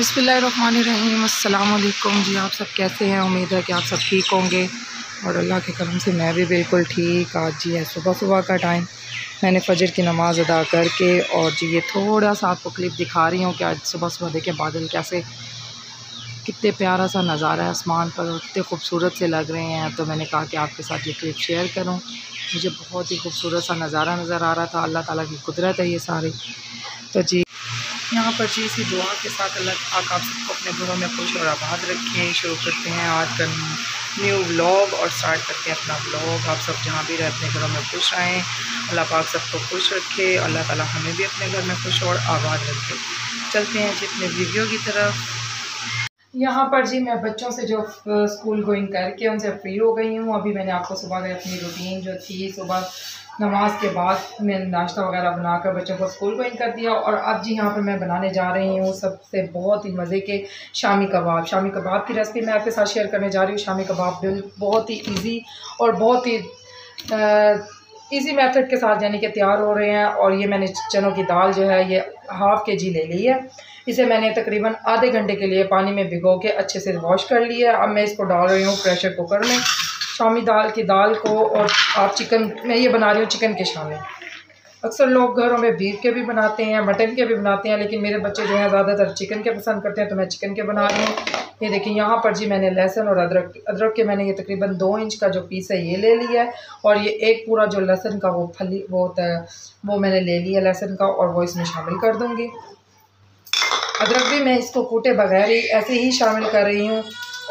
बिसमीम जी, आप सब कैसे हैं? उम्मीद है कि आप सब ठीक होंगे। और अल्लाह के करम से मैं भी बिल्कुल ठीक। आज जी है सुबह सुबह का टाइम। मैंने फजर की नमाज़ अदा करके और जी ये थोड़ा सा आपको क्लिप दिखा रही हूँ कि आज सुबह सुबह देखें बादल कैसे, कितने प्यारा सा नज़ारा है आसमान पर कितने खूबसूरत से लग रहे हैं। तो मैंने कहा कि आपके साथ ये क्लिप शेयर करूँ। मुझे बहुत ही खूबसूरत सा नज़ारा नज़र आ रहा था। अल्लाह ताला की कुदरत है ये सारी। तो जी यहाँ पर जी इसी दुआ के साथ अल्लाह पाक आप सबको अपने घरों में खुश और आबाद रखें। शुरू करते हैं आज का न्यू व्लॉग और स्टार्ट करते हैं अपना व्लॉग आप सब जहाँ भी रहे अपने घरों में खुश रहें। अल्लाह पाक सबको खुश रखे। अल्लाह ताला हमें भी अपने घर में खुश और आबाद रखे। चलते हैं जी अपने वीडियो की तरफ़। यहाँ पर जी मैं बच्चों से जो स्कूल गोइंग करके उनसे फ्री हो गई हूँ। अभी मैंने आपको सुबह अपनी रूटीन जो थी, सुबह नमाज़ के बाद मैंने नाश्ता वगैरह बनाकर बच्चों को स्कूल गोइंग कर दिया और अब जी यहाँ पर मैं बनाने जा रही हूँ सबसे बहुत ही मज़े के शामी कबाब। शामी कबाब की रेसिपी मैं आपके साथ शेयर करने जा रही हूँ। शामी कबाब बहुत ही ईजी और बहुत ही इजी मेथड के साथ यानी कि तैयार हो रहे हैं और ये मैंने चनों की दाल जो है ये हाफ़ के जी ले ली है। इसे मैंने तकरीबन आधे घंटे के लिए पानी में भिगो के अच्छे से वॉश कर लिया है। अब मैं इसको डाल रही हूँ प्रेशर कुकर में। शामी दाल की दाल को और आप चिकन, मैं ये बना रही हूँ चिकन के शामी। अक्सर लोग घरों में बीफ के भी बनाते हैं, मटन के भी बनाते हैं, लेकिन मेरे बच्चे जो हैं ज़्यादातर चिकन के पसंद करते हैं तो मैं चिकन के बना रही हूँ। ये देखिए, यहाँ पर जी मैंने लहसुन और अदरक अदरक के मैंने ये तकरीबन दो इंच का जो पीस है, ये ले लिया है। और ये एक पूरा जो लहसुन का वो फली, वो होता है, वो मैंने ले लिया लहसुन का और वो इसमें शामिल कर दूँगी। अदरक भी मैं इसको कूटे बगैर ही ऐसे ही शामिल कर रही हूँ।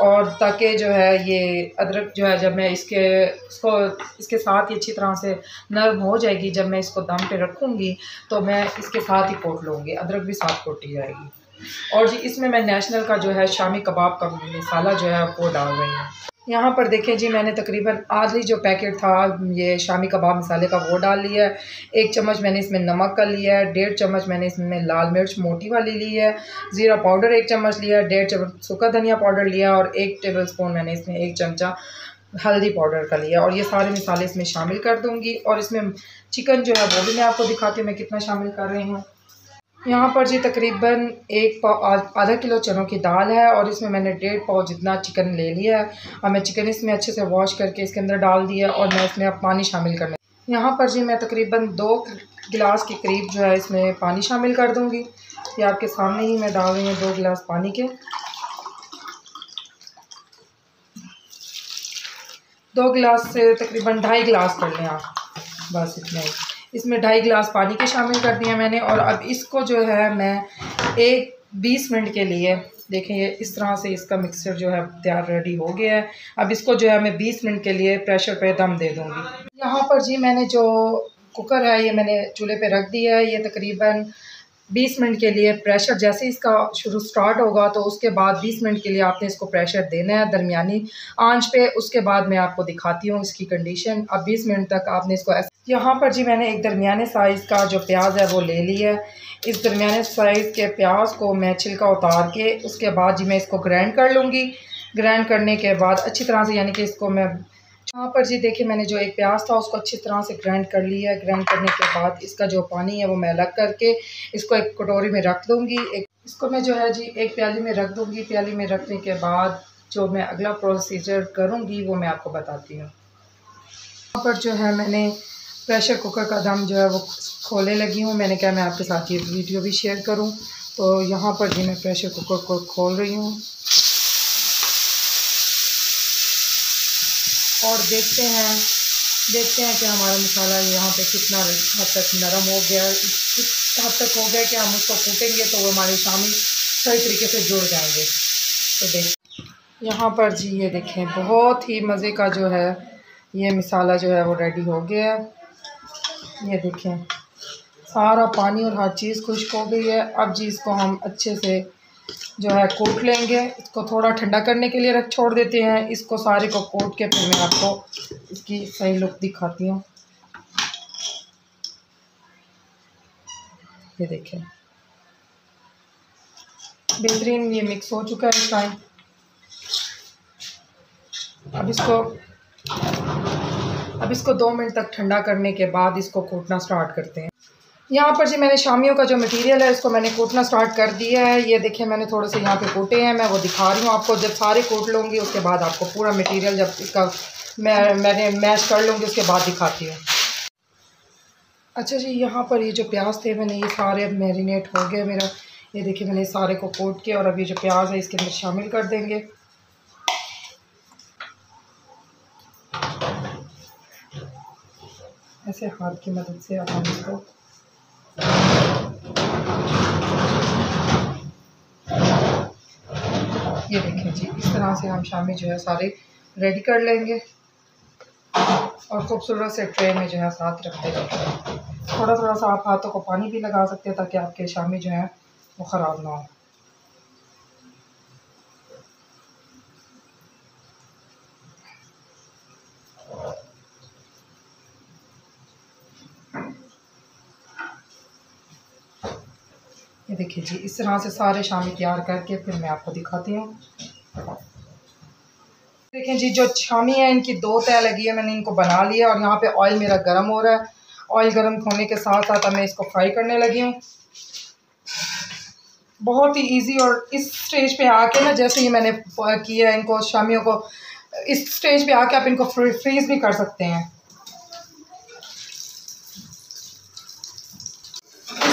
और ताकि जो है ये अदरक जो है जब मैं इसके, इसको, इसके साथ ही अच्छी तरह से नरम हो जाएगी, जब मैं इसको दम पे रखूँगी तो मैं इसके साथ ही कोट लूँगी, अदरक भी साथ कोटी जाएगी। और जी, इसमें मैं नेशनल का जो है शामी कबाब का मसाला जो है वो डाल रही हूँ। यहाँ पर देखें जी, मैंने तकरीबन आधी जो पैकेट था, ये शामी कबाब मसाले का वो डाल लिया है। एक चम्मच मैंने इसमें नमक का लिया है, डेढ़ चम्मच मैंने इसमें लाल मिर्च मोटी वाली ली है, ज़ीरा पाउडर एक चम्मच लिया डेढ़ चम्मच सूखा धनिया पाउडर लिया और एक टेबल स्पून मैंने इसमें एक चमचा हल्दी पाउडर का लिया और ये सारे मसाले इसमें शामिल कर दूँगी और इसमें चिकन जो है वो भी मैं आपको दिखाती हूँ मैं कितना शामिल कर रही हूँ। यहाँ पर जी तकरीबन एक पाव आधा किलो चनों की दाल है और इसमें मैंने डेढ़ पाव जितना चिकन ले लिया है और मैं चिकन इसमें अच्छे से वॉश करके इसके अंदर डाल दिया और मैं इसमें अब पानी शामिल करने यहाँ पर जी मैं तकरीबन दो गिलास के करीब जो है इसमें पानी शामिल कर दूँगी। ये आपके सामने ही मैं डाल रही हूँ दो गिलास पानी के। दो गिलास से तकरीबन ढाई गिलास कर लें आप। बस इतना ही। इसमें ढाई गिलास पानी के शामिल कर दिया मैंने और अब इसको जो है मैं एक बीस मिनट के लिए, देखें ये इस तरह से इसका मिक्सचर जो है तैयार रेडी हो गया है। अब इसको जो है मैं बीस मिनट के लिए प्रेशर पर दम दे दूँगी। यहाँ पर जी मैंने जो कुकर है, ये मैंने चूल्हे पर रख दिया है। ये तकरीबन बीस मिनट के लिए प्रेशर जैसे इसका शुरू स्टार्ट होगा तो उसके बाद बीस मिनट के लिए आपने इसको प्रेशर देना है दरमियानी आँच पे। उसके बाद मैं आपको दिखाती हूँ इसकी कंडीशन अब बीस मिनट तक आपने इसको यहाँ पर जी मैंने एक दरमियाने साइज़ का जो प्याज है, वो ले लिया है। इस दरमियाने साइज़ के प्याज को मैं छिलका उतार के उसके बाद जी मैं इसको ग्राइंड कर लूँगी। ग्राइंड करने के बाद अच्छी तरह से यानी कि इसको मैं यहाँ पर जी देखिए, मैंने जो एक प्याज था, उसको अच्छी तरह से ग्राइंड कर लिया। है ग्राइंड करने के बाद इसका जो पानी है, वो मैं अलग करके इसको एक कटोरी में रख दूँगी। एक इसको मैं जो है जी, एक प्याली में रख दूँगी। प्याली में रखने के बाद जो मैं अगला प्रोसीजर करूँगी, वो मैं आपको बताती हूँ। यहाँ पर जो है, मैंने प्रेशर कुकर का दम जो है, वो खोले लगी हूँ। मैंने कहा, मैं आपके साथ ये वीडियो भी शेयर करूँ। तो यहाँ पर जी मैं प्रेशर कुकर को खोल रही हूँ। और देखते हैं देखते हैं कि हमारा मसाला यहाँ पे कितना हद तक नरम हो गया इस हद तक हो गया कि हम उसको कूटेंगे तो वो हमारे शामिल सही तरीके से जुड़ जाएँगे। तो देख, यहाँ पर जी ये देखें, बहुत ही मज़े का जो है, ये मसाला जो है वो रेडी हो गया ये देखें, सारा पानी और हर चीज़ खुश्क हो गई है। अब जी इसको हम अच्छे से जो है कोट लेंगे, इसको थोड़ा ठंडा करने के लिए रख छोड़ देते हैं। इसको सारे को कोट के फिर मैं आपको इसकी सही लुक दिखाती हूँ। ये देखें। बेहतरीन ये मिक्स हो चुका है इस टाइम अब इसको अब इसको दो मिनट तक ठंडा करने के बाद इसको कूटना स्टार्ट करते हैं। यहाँ पर जी मैंने शामियों का जो मटेरियल है, इसको मैंने कोटना स्टार्ट कर दिया है। ये देखिए, मैंने थोड़े से यहाँ पे कोटे हैं, मैं वो दिखा रही हूँ आपको। जब सारे कोट लूँगी, उसके बाद आपको पूरा मटेरियल जब इसका मैं, मैंने मैश कर लूँगी, उसके बाद दिखाती हूँ। अच्छा जी, यहाँ पर ये जो प्याज थे, मैंने ये सारे अब मैरिनेट हो गए मेरा। ये देखिए, मैंने सारे को कोट किया और अभी जो प्याज है, इसके अंदर शामिल कर देंगे। ऐसे हाथ की मदद से आप हम इसको ये देखें जी, इस तरह से हम शामी जो है सारे रेडी कर लेंगे और ख़ूबसूरत से ट्रे में जो है साथ रखते जाएँगे थोड़ा थोड़ा सा आप हाथों को पानी भी लगा सकते हैं ताकि आपके शामी जो है वो ख़राब ना हो। ये देखिए जी, इस तरह से सारे शामी तैयार करके फिर मैं आपको दिखाती हूँ। देखें जी, जो छामी है, इनकी दो तय लगी है, मैंने इनको बना लिया और यहाँ पे ऑयल मेरा गर्म हो रहा है। ऑयल गर्म होने के साथ साथ मैं इसको फ्राई करने लगी हूँ। बहुत ही इजी और इस स्टेज पे आके ना, जैसे ही मैंने किया इनको, शामियों को, इस स्टेज पे आके आप इनको फ्रीज भी कर सकते हैं।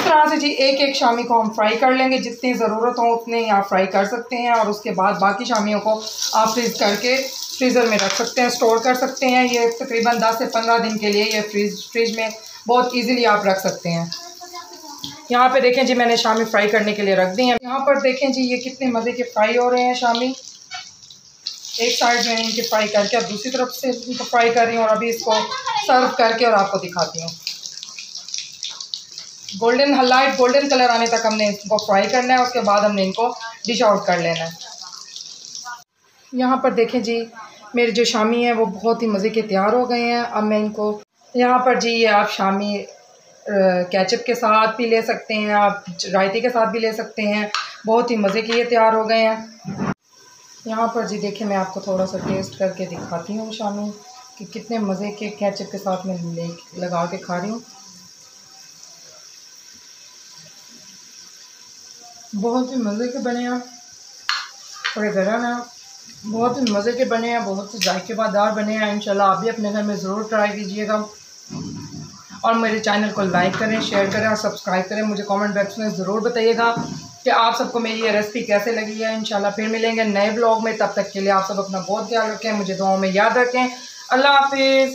तरह से जी एक एक शामी को हम फ्राई कर लेंगे। जितनी ज़रूरत हो उतने ही आप फ्राई कर सकते हैं और उसके बाद बाकी शामियों को आप फ्रीज़ करके फ्रीज़र में रख सकते हैं स्टोर कर सकते हैं। ये तकरीबन 10 से 15 दिन के लिए ये फ्रीज फ्रिज में बहुत ईजीली आप रख सकते हैं। यहाँ पे देखें जी, मैंने शामी फ्राई करने के लिए रख दी हैं। यहाँ पर देखें जी, ये कितने मज़े के फ्राई हो रहे हैं शामी। एक साइड में इनके फ्राई करके अब दूसरी तरफ़ से इनको फ्राई कर रही हूँ और अभी इसको सर्व करके और आपको दिखाती हूँ। गोल्डन लाइट गोल्डन कलर आने तक हमने इनको फ्राई करना है, उसके बाद हमने इनको डिश आउट कर लेना है। यहाँ पर देखें जी, मेरे जो शामी हैं, वो बहुत ही मज़े के तैयार हो गए हैं। अब मैं इनको, यहाँ पर जी, ये आप शामी कैचअप के साथ भी ले सकते हैं, आप रायते के साथ भी ले सकते हैं। बहुत ही मज़े के ये तैयार हो गए हैं। यहाँ पर जी देखें, मैं आपको थोड़ा सा टेस्ट करके दिखाती हूँ शामी, कि कितने मज़े के कैचअप के साथ मैं ले, लगा के खा रही हूँ। बहुत ही मज़े के बने हैं थोड़े गर्म हैं बहुत ही मज़े के बने हैं, बहुत ही जायकेबादार बने हैं, इंशाल्लाह आप भी अपने घर में ज़रूर ट्राई कीजिएगा। और मेरे चैनल को लाइक करें शेयर करें और सब्सक्राइब करें। मुझे कमेंट बॉक्स में ज़रूर बताइएगा कि आप सबको मेरी ये रेसिपी कैसे लगी है। इंशाल्लाह फिर मिलेंगे नए ब्लॉग में। तब तक के लिए आप सब अपना बहुत ख्याल रखें, मुझे दुआओं में याद रखें। अल्लाह हाफिज़।